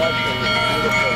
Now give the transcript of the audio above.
Oh, that's beautiful.